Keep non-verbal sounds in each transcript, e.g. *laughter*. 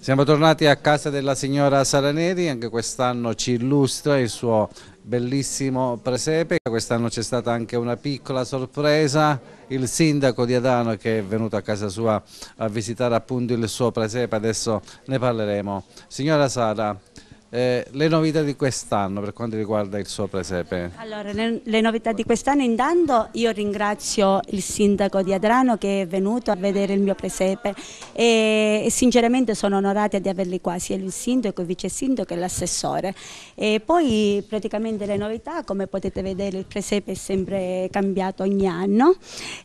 Siamo tornati a casa della signora Saraneri, anche quest'anno ci illustra il suo bellissimo presepe, quest'anno c'è stata anche una piccola sorpresa, il sindaco di Adano che è venuto a casa sua a visitare appunto il suo presepe, adesso ne parleremo. Signora Sara, eh, le novità di quest'anno per quanto riguarda il suo presepe? Allora, le, le novità di quest'anno intanto io ringrazio il sindaco di Adrano che è venuto a vedere il mio presepe e, e sinceramente sono onorata di averli qua, sia il sindaco, il vice sindaco e l'assessore. E poi praticamente le novità, come potete vedere il presepe è sempre cambiato ogni anno,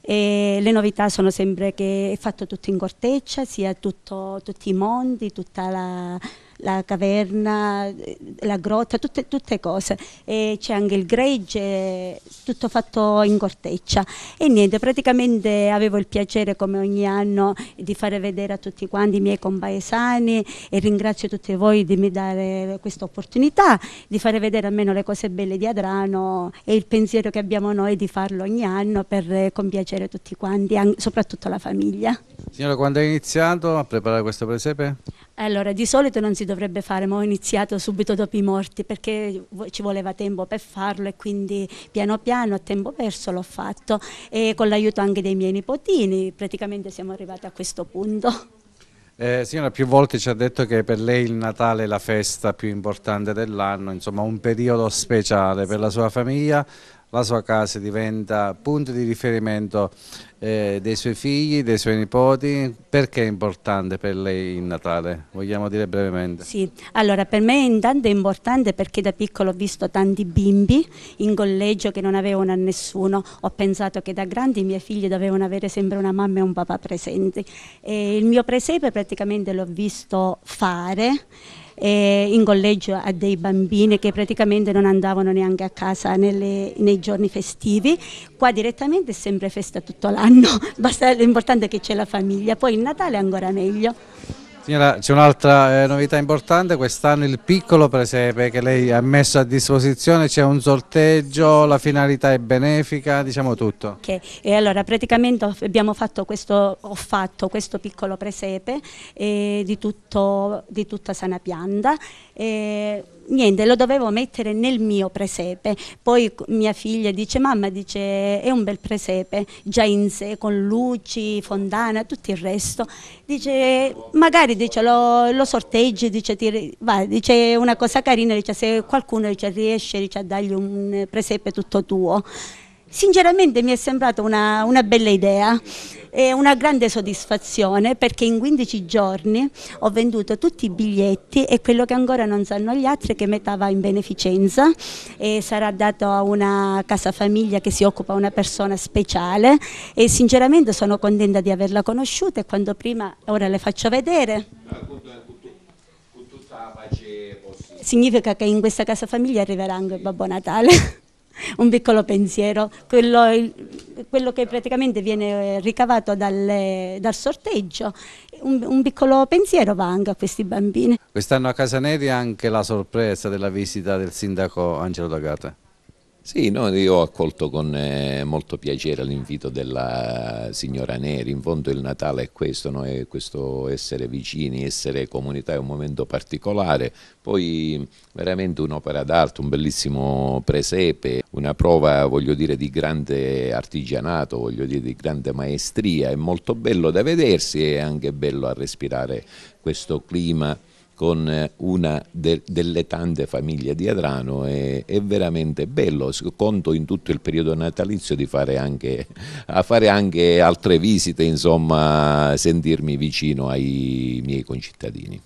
e le novità sono sempre che è fatto tutto in corteccia, sia tutto, tutti i monti, tutta la la caverna, la grotta, tutte, tutte cose. c'è anche il gregge, tutto fatto in corteccia. E niente, praticamente avevo il piacere come ogni anno di fare vedere a tutti quanti i miei compaesani e ringrazio tutti voi di mi dare questa opportunità di fare vedere almeno le cose belle di Adrano e il pensiero che abbiamo noi di farlo ogni anno per compiacere tutti quanti, soprattutto la famiglia. Signora, quando hai iniziato a preparare questo presepe? Allora, di solito non si dovrebbe fare, ma ho iniziato subito dopo i morti perché ci voleva tempo per farlo e quindi piano piano a tempo perso l'ho fatto e con l'aiuto anche dei miei nipotini praticamente siamo arrivati a questo punto. Eh, signora, più volte ci ha detto che per lei il Natale è la festa più importante dell'anno, insomma un periodo speciale per la sua famiglia la sua casa diventa punto di riferimento eh, dei suoi figli, dei suoi nipoti, perché è importante per lei il Natale? Vogliamo dire brevemente? Sì, allora per me intanto è importante perché da piccolo ho visto tanti bimbi in collegio che non avevano a nessuno, ho pensato che da grandi i miei figli dovevano avere sempre una mamma e un papà presenti. E il mio presepe praticamente l'ho visto fare eh, in collegio a dei bambini che praticamente non andavano neanche a casa nelle, nei giorni festivi, qua direttamente è sempre festa tutto l'anno, *laughs* l'importante è che c'è la famiglia, poi il Natale è ancora meglio. Signora, c'è un'altra eh, novità importante, quest'anno il piccolo presepe che lei ha messo a disposizione, c'è un sorteggio, la finalità è benefica, diciamo tutto. Okay. E allora praticamente abbiamo fatto questo, ho fatto questo piccolo presepe eh, di, tutto, di tutta sana pianta. Eh, niente, lo dovevo mettere nel mio presepe. Poi mia figlia dice, mamma, dice, è un bel presepe, già in sé, con luci, fondana, tutto il resto. Dice, magari dice, lo, lo sorteggi, dice, ti, va, dice una cosa carina, dice, se qualcuno dice, riesce dice, a dargli un presepe tutto tuo. Sinceramente mi è sembrata una, una bella idea e una grande soddisfazione perché in 15 giorni ho venduto tutti i biglietti e quello che ancora non sanno gli altri è che metà va in beneficenza e sarà dato a una casa famiglia che si occupa una persona speciale e sinceramente sono contenta di averla conosciuta e quando prima ora le faccio vedere. Significa che in questa casa famiglia arriverà anche Babbo Natale *laughs* un piccolo pensiero, quello, quello, che praticamente viene ricavato dalle, dal sorteggio, un, un, piccolo pensiero va anche a questi bambini. Quest'anno a Casaneri anche la sorpresa della visita del sindaco Angelo D'Agata. Sì, no, io ho accolto con eh, molto piacere l'invito della signora Neri, in fondo il Natale è questo, no? è questo essere vicini, essere comunità è un momento particolare, poi veramente un'opera d'arte, un bellissimo presepe, una prova voglio dire di grande artigianato, voglio dire di grande maestria, è molto bello da vedersi e anche bello a respirare questo clima con eh, una de delle tante famiglie di Adrano è, è, veramente bello, conto in tutto il periodo natalizio di fare anche, fare anche altre visite, insomma sentirmi vicino ai miei concittadini.